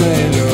sailor